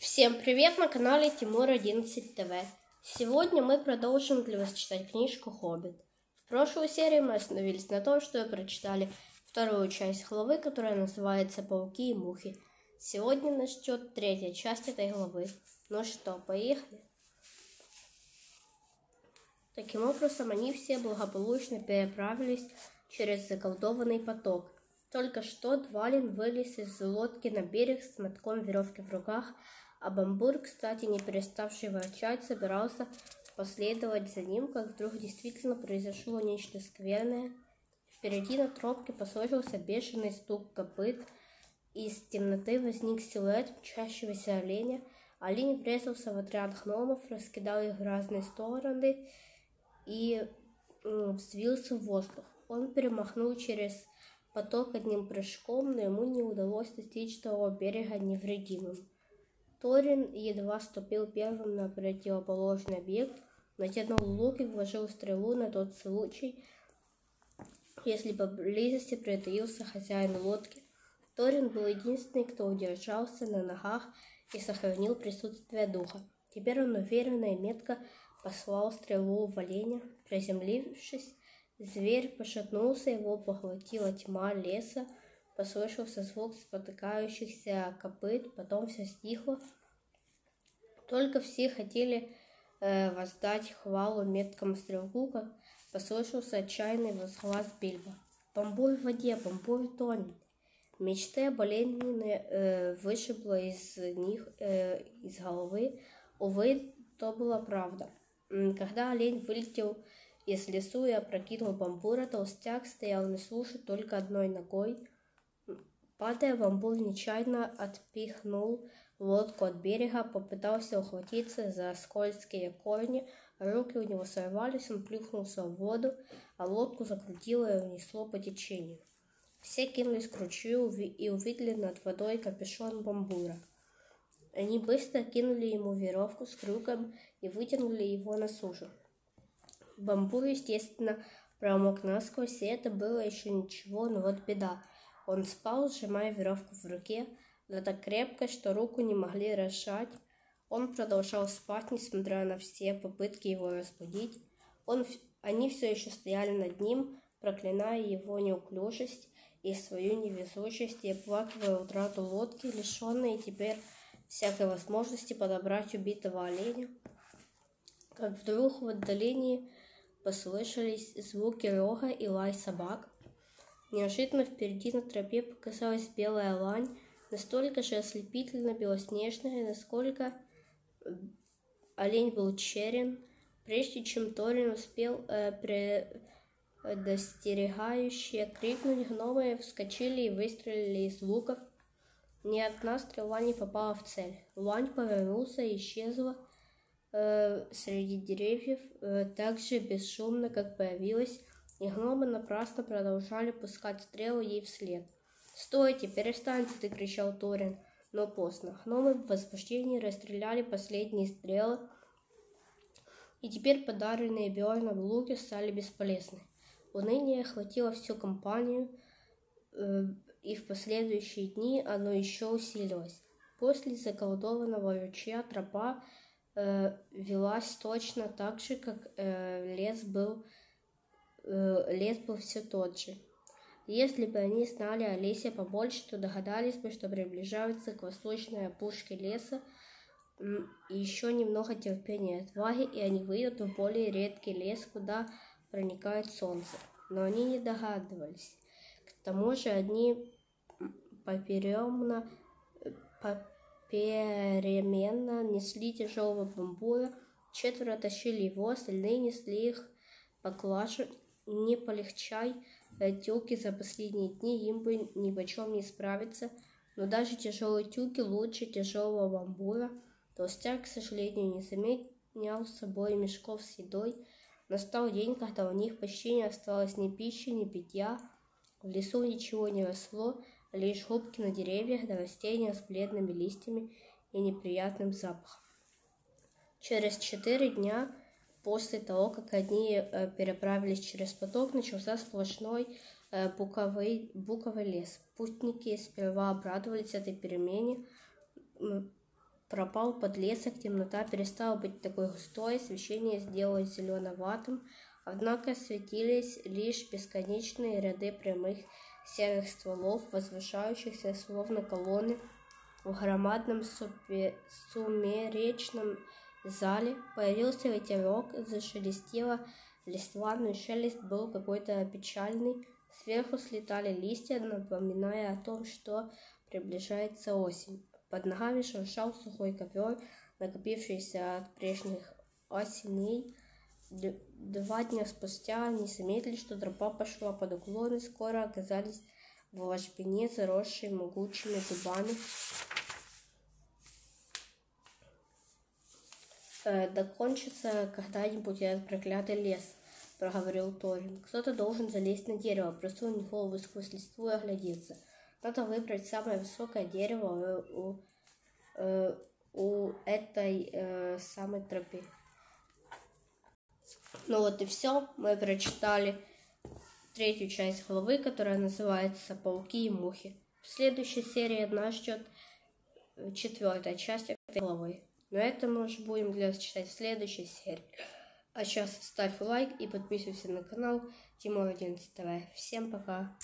Всем привет на канале Тимур 11 ТВ. Сегодня мы продолжим для вас читать книжку «Хоббит». В прошлой серии мы остановились на том, что вы прочитали вторую часть главы, которая называется «Пауки и мухи». Сегодня нас ждет третья часть этой главы. Ну что, поехали? Таким образом, они все благополучно переправились через заколдованный поток – только что Двалин вылез из лодки на берег с мотком веревки в руках, а Бамбур, кстати, не переставший ворчать, собирался последовать за ним, как вдруг действительно произошло нечто скверное. Впереди на тропке послышался бешеный стук копыт, из темноты возник силуэт мчащегося оленя. Олень врезался в отряд гномов, раскидал их в разные стороны и взвился в воздух. Он перемахнул через поток одним прыжком, но ему не удалось достичь того берега невредимым. Торин едва ступил первым на противоположный объект, натянул лук и вложил стрелу на тот случай, если поблизости притаился хозяин лодки. Торин был единственный, кто удержался на ногах и сохранил присутствие духа. Теперь он уверенно и метко послал стрелу в оленя, приземлившись Зверь пошатнулся, его поглотила тьма леса, послышался звук спотыкающихся копыт, потом все стихло. Только все хотели э, воздать хвалу меткому стрелку, как послышался отчаянный возглас Бильбо. «Бомбой в воде, бомбой тонет!» Мечты о э, вышибло из них, э, из головы. Увы, то была правда. Когда олень вылетел из лесу и опрокинул бамбура, толстяк стоял на суше только одной ногой. Падая, бамбур нечаянно отпихнул лодку от берега, попытался ухватиться за скользкие корни, руки у него сорвались, он плюхнулся в воду, а лодку закрутило и унесло по течению. Все кинулись к ручью и увидели над водой капюшон бамбура. Они быстро кинули ему веревку с крюком и вытянули его на сушу. Бамбур, естественно, промок насквозь, и это было еще ничего, но вот беда. Он спал, сжимая веревку в руке, да так крепко, что руку не могли разжать. Он продолжал спать, несмотря на все попытки его разбудить. Он, они все еще стояли над ним, проклиная его неуклюжесть и свою невезучесть, и оплакивая утрату лодки, лишенные теперь всякой возможности подобрать убитого оленя. Как вдруг в отдалении послышались звуки рога и лай собак. Неожиданно впереди на тропе показалась белая лань, настолько же ослепительно белоснежная, насколько олень был черен. Прежде чем Торин успел э, предостерегающе крикнуть, гномы вскочили и выстрелили из луков. Ни одна стрела не попала в цель. Лань повернулся и исчезла, э, среди деревьев э, так же бесшумно, как появилась, и гномы напрасно продолжали пускать стрелы ей вслед. «Стойте, перестаньте!» — кричал Торин, но поздно. Гномы в возбуждении расстреляли последние стрелы, и теперь подаренные Бjorном луки стали бесполезны. Уныние охватило всю компанию, э, и в последующие дни оно еще усилилось. После заколдованного ручья тропа э, велась точно так же, как э, лес был э, лес был все тот же. Если бы они знали о лесе побольше, то догадались бы, что приближаются к восточной опушке леса и еще немного терпения и отваги, и они выйдут в более редкий лес, куда проникает солнце. Но они не догадывались. К тому же они поперемно, переменно несли тяжелого бамбуя, четверо тащили его, остальные несли их поклажу. Не полегчай, тюки за последние дни им бы ни почем не справиться, но даже тяжелые тюки лучше тяжелого бамбура. Толстяк, к сожалению, не заменял с собой мешков с едой. Настал день, когда у них почти не осталось ни пищи, ни питья. В лесу ничего не росло, лишь губки на деревьях до растения с бледными листьями и неприятным запахом. Через четыре дня после того, как они э, переправились через поток, начался сплошной э, буковый, буковый лес. Путники сперва обрадовались этой перемене, пропал подлесок, темнота перестала быть такой густой, освещение сделалось зеленоватым, однако светились лишь бесконечные ряды прямых серых стволов, возвышающихся словно колонны в громадном супе... сумеречном зале. Появился ветерок, зашелестела листва, но шелест был какой-то печальный. Сверху слетали листья, напоминая о том, что приближается осень. Под ногами шуршал сухой ковер, накопившийся от прежних осеней. Два дня спустя они заметили, что тропа пошла под уклон и скоро оказались в ложбине, заросшей могучими дубами. «Да кончится когда-нибудь этот проклятый лес», — проговорил Торин. «Кто-то должен залезть на дерево, просунуть голову сквозь листву и оглядеться. Надо выбрать самое высокое дерево у, у, у этой э, самой тропы». Ну вот и все. Мы прочитали третью часть главы, которая называется «Пауки и мухи». В следующей серии нас ждет четвертая часть этой главы. Но это мы уже будем для вас читать в следующей серии. А сейчас ставь лайк и подписывайся на канал Тимур 11 ТВ. Всем пока!